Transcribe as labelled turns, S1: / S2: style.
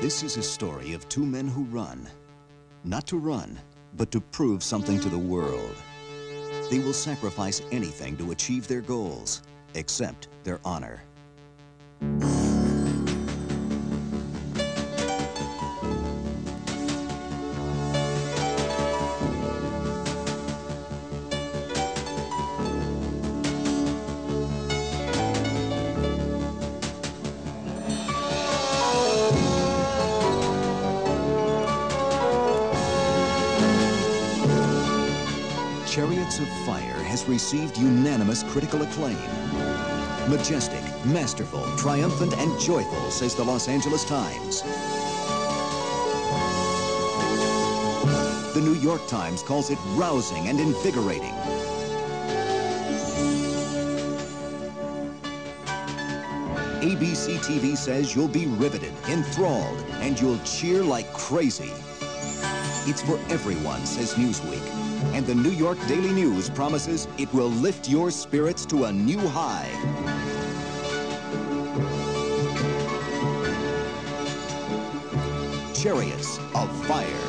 S1: This is a story of two men who run. Not to run, but to prove something to the world. They will sacrifice anything to achieve their goals, except their honor. Chariots of Fire has received unanimous critical acclaim. Majestic, masterful, triumphant, and joyful, says the Los Angeles Times. The New York Times calls it rousing and invigorating. ABC TV says you'll be riveted, enthralled, and you'll cheer like crazy. It's for everyone, says Newsweek. And the New York Daily News promises it will lift your spirits to a new high. Chariots of Fire.